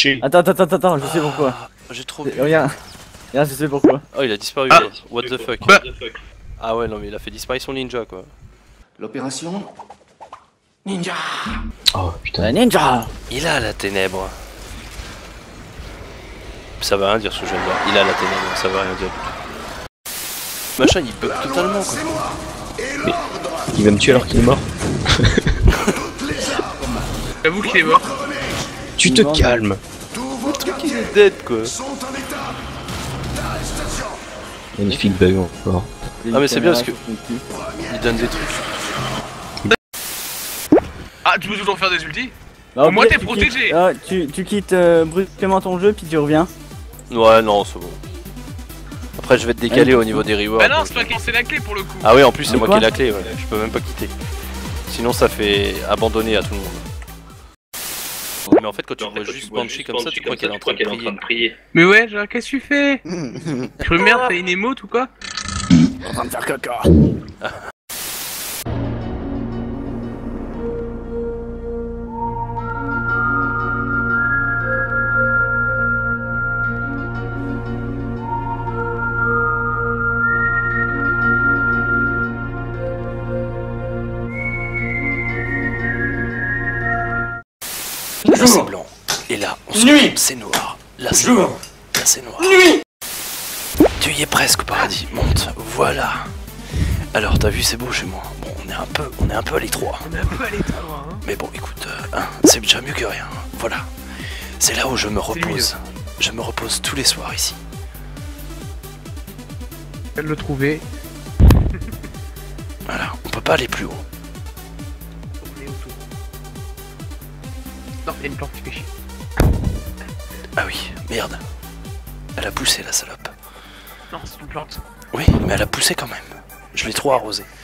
caché. Attends, attends, attends, attends, je sais pourquoi. Ah, J'ai trop Euh, bu. Regarde. Regarde, je sais pourquoi. Oh, il a disparu. Ah. What the fuck. Bah. Ah ouais, non, mais il a fait disparaître son ninja quoi. L'opération Ninja Oh putain. La ninja Il a la ténèbre. Ça va rien dire ce que je viens de dire. Il a la ténèbre, ça va rien dire du tout. Machin, il bug totalement quoi. Il va me tuer alors qu'il est mort. J'avoue qu'il est mort. Tu te calmes. Est dead quoi. Magnifique bug encore. Ah, mais c'est bien parce que- Il donne des trucs. Ah, tu peux toujours faire des ultis Bah, Au moins, t'es protégé. quittes- ah, tu, tu quittes euh, brusquement ton jeu, puis tu reviens. Ouais, non, c'est bon. Après, je vais te décaler au niveau des rewards. Bah non, c'est pas qui c'est la clé pour le coup. Ah oui, en plus c'est Mais moi qui ai la clé, ouais. je peux même pas quitter. Sinon ça fait abandonner à tout le monde. Mais en fait quand tu vois juste Banshee comme ça, tu crois qu'elle est en train de prier. Mais ouais, genre, qu'est-ce que tu fais? Me merde, t'as une émote ou quoi? En train de faire caca. Là c'est blanc. Et là, on se Nuit. c'est noir. Là c'est Jour. blanc. Là c'est noir. Tu y es presque paradis. Monte. Voilà. Alors t'as vu c'est beau chez moi. Bon on est un peu on est un peu à l'étroit. On est un peu à l'étroit, hein. Mais bon écoute, euh, hein, c'est déjà mieux que rien. Voilà. C'est là où je me repose. Je me repose tous les soirs ici. De le trouver. Voilà. On peut pas aller plus haut. Non, il y a une plante qui fait chier. Ah oui, merde. Elle a poussé la salope. Non, c'est une plante. Oui, mais elle a poussé quand même. Je l'ai trop arrosé.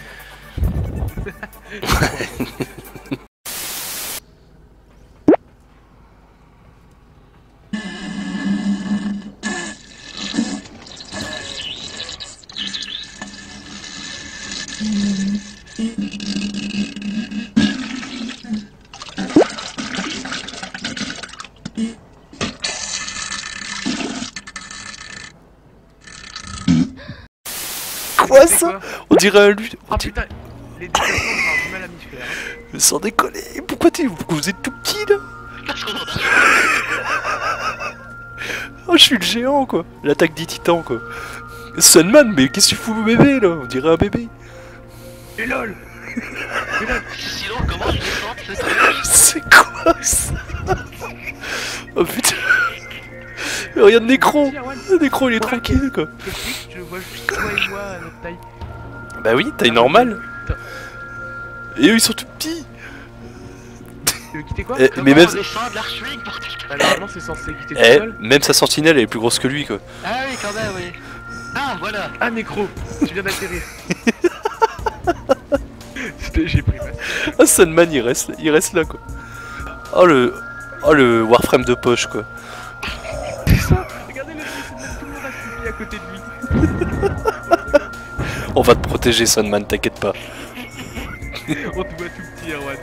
Quoi quoi On dirait un lui. Ah putain, les déplacements vont avoir du mal à m'y faire. hein. Sans déconner. Pourquoi, tu... pourquoi vous êtes tout petit là Oh, je suis le géant quoi. L'attaque des titans quoi. Sunman, mais qu'est-ce que tu fous bébé là On dirait un bébé. Et lol Sinon, comment je descends ça C'est quoi ça? Oh putain. Regarde Erwan, Necron il est tranquille quoi. je vois juste toi et moi à notre taille. Bah oui, taille normale. Et eux ils sont tout petits. Tu veux quitter quoi Eh, mais même, Bah, normalement, c'est censé quitter tout eh, seul. même sa sentinelle elle est plus grosse que lui quoi. Ah oui, quand même, oui. Ah, voilà. Ah, Nécro, tu viens d'atterrir. C'était- J'ai pris ma. Ah Sunman il reste, il reste là quoi. Oh le, oh le Warframe de poche quoi. C'est ça Regardez le tout monde à côté de lui. On va te protéger Sunman, t'inquiète pas. On te voit tout petit, Erwan.